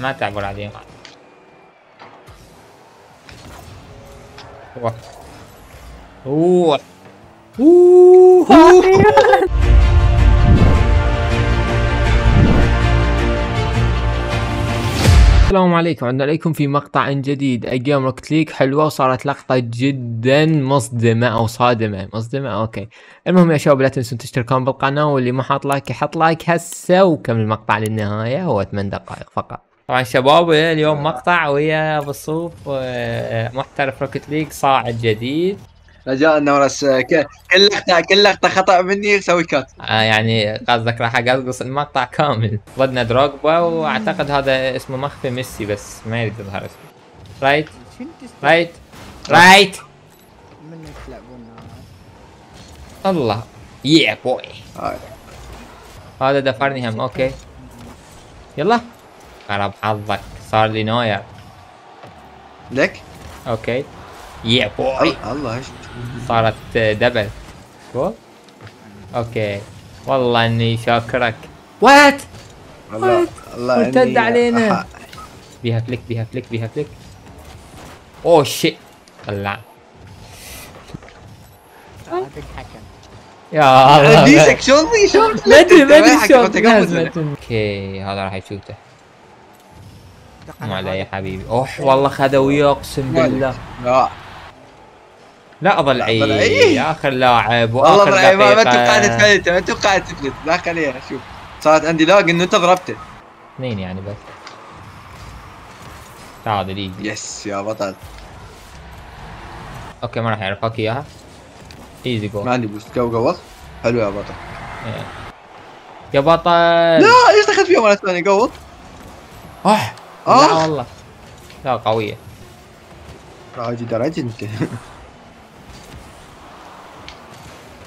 ما تعبر عليهم اوه اوه السلام عليكم. عدنا عليكم في مقطع جديد. أيام Rocket League حلوة وصارت لقطة جدا مصدمة أو صادمة. مصدمة؟ okay. المهم يا شباب لا تنسون تشتركون بالقناة واللي ما حاط like يحط like. هسه وكمل المقطع للنهاية. هو 8 دقائق فقط. طبعا شباب اليوم مقطع ويا بالصوف آه، محترف Rocket League صاعد جديد. رجاء نورس ك- كل لقطه كل لقطة خطأ مني سوي كات آه يعني قصدك راح اقصقص المقطع كامل. ضدنا دروجبا وأعتقد هذا اسمه مخفي ميسي بس ما يريد يظهر اسمه. رايت رايت رايت منك تلعبون الله. يا بوي هاي. هذا دفرني هم أوكي. يلا. خرب حظك. صار لي نوير. لك؟ أوكي. يا بوي الله إيش؟ صارت دبل شو أوكي. والله إني شاكرك. وات الله الله إني- علينا. بيها فليك بيها فليك بيها فليك اوه شيت طلع يا الله. ديسك شلطي شلطي ما أدري ما أدري أوكي هذا راح يشوته. علي يا حبيبي. اوه والله خذويه اقسم بالله. لا. لا ضلعي. آخر لاعب والله وآخر ضلعي ما ما توقعت تفلت ما توقعت تفلت لا خليها شوف صارت عندي lag إنه انت ضربته اثنين يعني بس. تعادل easy yes يا بطل. okay ما راح يعرفك اياها easy go ما عندي boost. جو قوص حلو يا بطل. يا بطل. لا ليش دخلت فيهم مره ثانية قوص اوه لا آه. والله. لا قوية. راجي درجة أنت.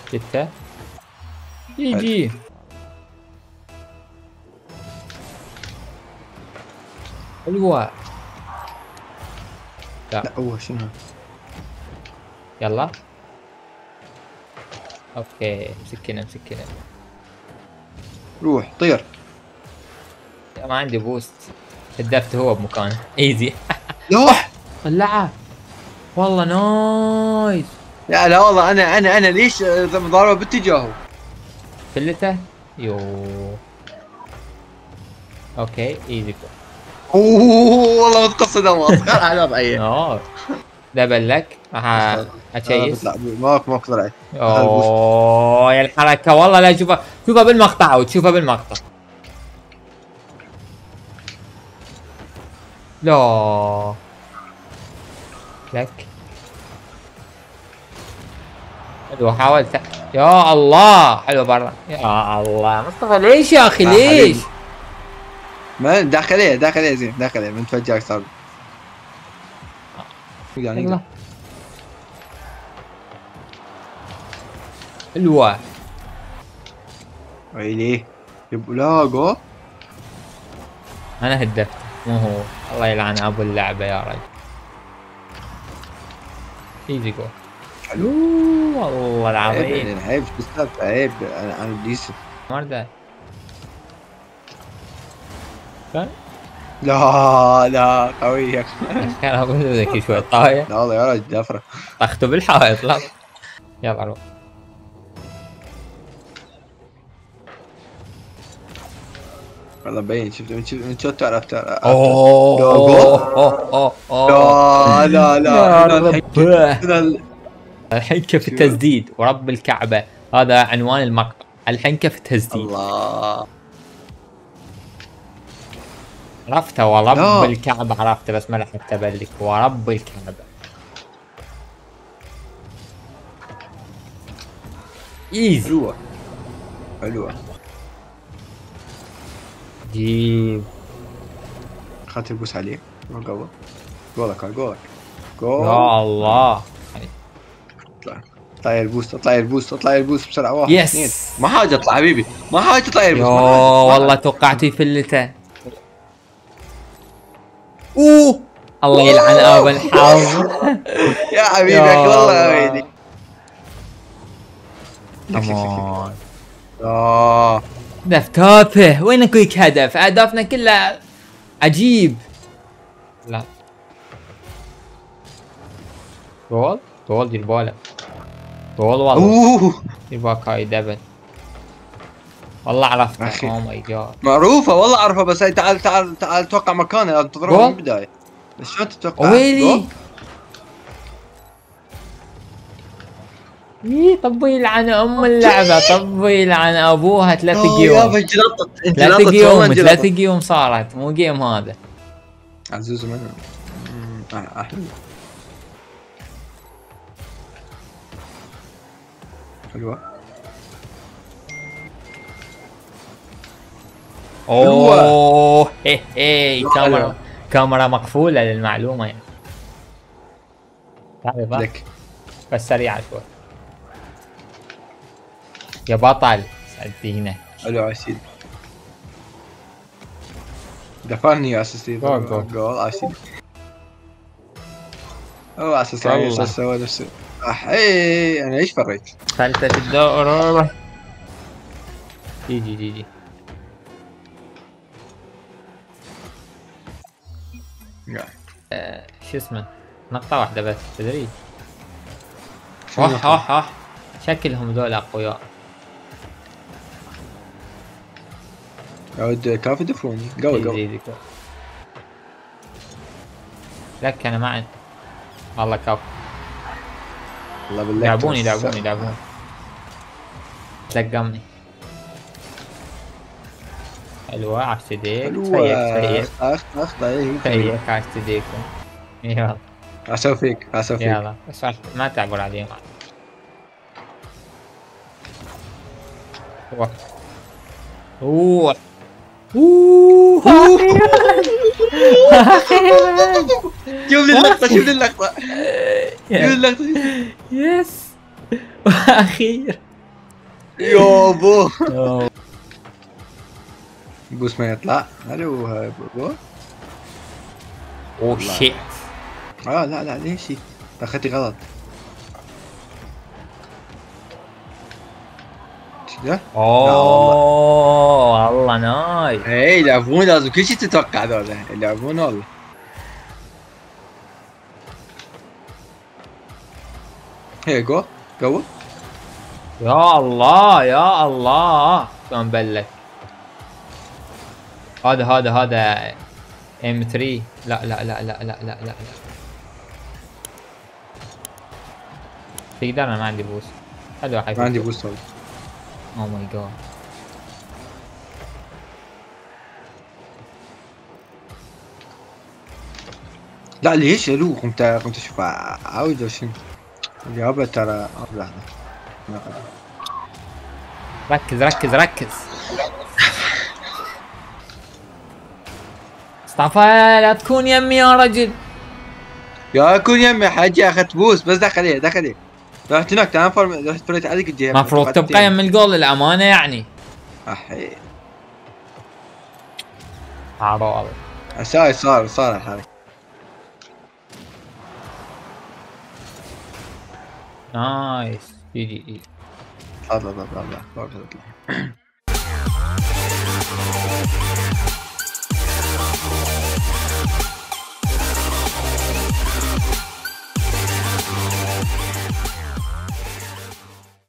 ستة يجي حلوة. لا. هو شنو؟ يلا. okay مسكنا مسكنا روح طير. ما عندي boost. هدفت هو بمكانه. easy لا. طلعها والله nice. لا لا والله أنا أنا أنا ليش ضاربه باتجاهه؟ فلته يو. okay easy أوه والله متقصد اماس على ضعيف آه دبل لك. راح اتشيس ماك ماك ضرعي أوه يا الحركة والله لا شوفها شوفها بالمقطع وتشوفها بالمقطع. لا. لك. حلو حاولت يا الله. حلو برا. يا الله. مصطفى ليش يا أخي؟ ليش؟ ما داخليه داخليه زين داخليه من تفجرك صار. حلوة. ويلي. يب لا جو أنا هدفت. مو هو الله يلعن أبو اللعبة يا رجل. إيزي جو حلو. والله عيب العظيم يعني عيب. شو السالفة؟ عيب. أنا أنا ديسن مرده لا لا قوية كان أقول ذكي شوي طايح. لا والله يا رجل دفرة طخته بالحائط لا. يلا روح والله مبين شفت من شو تعرف تعرف اوه لا،. اوه لا لا لا الحنكة في التسديد ورب الكعبة هذا عنوان المقطع الحنكة في التسديد الله عرفته ورب لا. الكعبة عرفته بس ما لحقت ابلك ورب الكعبة easy حلوة حلوة جيب اخذت ال boost عليه. ما قوة. goal ك goal ك goal يا الله. اطلع اطلع ال boost اطلع ال boost اطلع ال boost بسرعة. واحد yes. اثنين. ما حاجة اطلع حبيبي ما حاجة تطلع يا ال boost حاجة. والله توقعت يفلته أوه. الله يلعن ابو الحظ. يا حبيبي يا والله ويلي. كمان هدف تافه وين كويك هدف؟ أهدافنا كلها عجيب. لا. طول؟ طول دير بالك. طول والله. أوه. دير بالك هاي double والله عرفتها. oh my God معروفة والله أعرفها بس تعال تعال تعال توقع مكانها لازم تضربها؟ من البداية. بس شلون تتوقع؟ ويلي؟ جول؟ إيه طبي يلعن أم اللعبة طبي يلعن أبوها ثلاث جيوم انجلطت ثلاث جيوم ثلاث جيوم صارت مو جيم هذا. عزوز أح- أحلى حلوة. أوه هي هي كاميرا. كاميرا مقفولة للمعلومة يعني. بس سريعة شوي. يا بطل سألتينا حلو على سيدي دفعني يا اساسي جول، جول. اوه اساسي والله. عايش سوى نفسه اح اي أنا إيش فريت؟ فلتة الدورة. GG GG. آه، شو اسمه؟ نقطة واحدة بس تدري؟ وح نقطة؟ وح وح شكلهم ذول أقوياء عود كافي دفروني. قوي إيه، إيه، إيه، قوي. لك أنا ما عندي. والله كاف. والله بالله. لعبوني لعبوني لعبوني. لقمني. حلوة عفت ديك حلوة اخ اخ أخ تخيك عفت ايديك يلا عسو فيك عسو فيك يلا. بس ما تعقل عليهم أوه. أوه. Woo, Jumlin lang pa, jumlin lang pa. Jumlin lang Yes. Akhir. Oh shit. Ah, lah, لا ليه Tak دخلتي غلط. كده؟ oh. نايس اي يلعبون لازم كل شيء تتوقع هذول يلعبون والله هي جو جو يا الله يا الله. شلون بلش هذا هذا هذا ام 3 لا لا لا لا لا لا لا لا. تقدر أنا ما عندي boost حلو حيفوز ما عندي boost والله oh my God لا ليش ألو قمت قمت أشوف عاود شنو اليابا ترى لحظة. ركز ركز ركز. مصطفى لا تكون يمي يا رجل. يا كون يمي حاجي اخذت بوس بس دخل عليه دخل عليه رحت هناك فرم رحت فريت عليك الجيم. المفروض تبقى يم الجول للأمانة يعني. احي عرال عساي صار صار الحركة. Nice. GG. Blah blah blah blah blah.